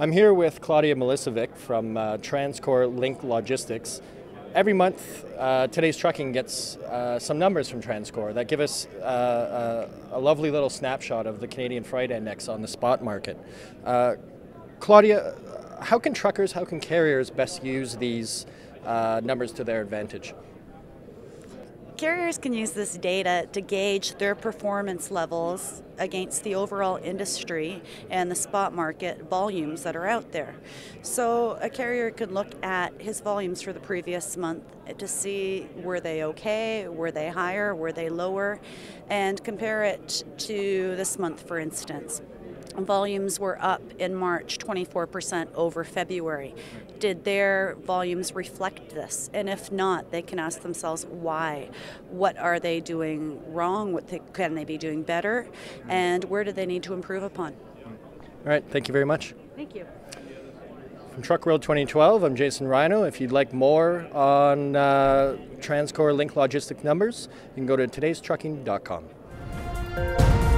I'm here with Claudia Milicevic from uh, TransCore Link Logistics. Every month, uh, today's trucking gets uh, some numbers from TransCore that give us uh, uh, a lovely little snapshot of the Canadian Freight Index on the spot market. Uh, Claudia, how can truckers, how can carriers best use these numbers to their advantage? Carriers can use this data to gauge their performance levels against the overall industry and the spot market volumes that are out there. So a carrier could look at his volumes for the previous month to see were they okay, were they higher, were they lower, and compare it to this month, for instance. Volumes were up in March 24% over February. Did their volumes reflect this? And if not, they can ask themselves why. What are they doing wrong? What can they be doing better? And where do they need to improve upon? All right, thank you very much. Thank you. From Truck World 2012, I'm Jason Rhyno. If you'd like more on uh, TransCore Link Logistic numbers, you can go to todaystrucking.com.